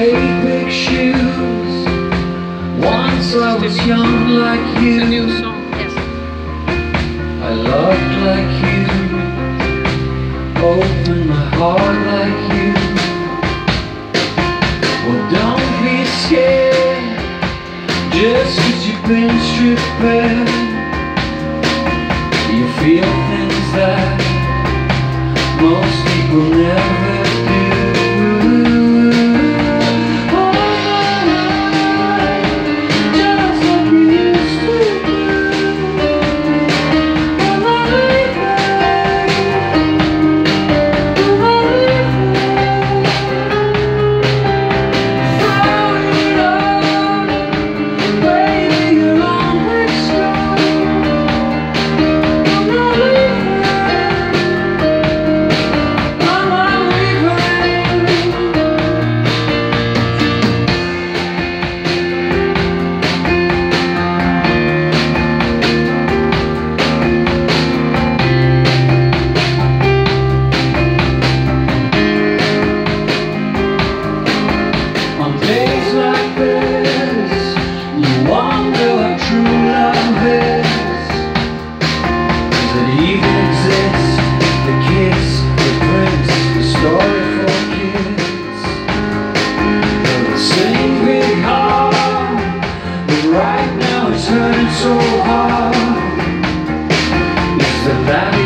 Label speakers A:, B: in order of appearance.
A: Big shoes. Once I was young like you.
B: Yes.
A: I loved like you. Opened my heart like you. Well, don't be scared. Just cause you've been stripped bare. You feel things that most people never the back.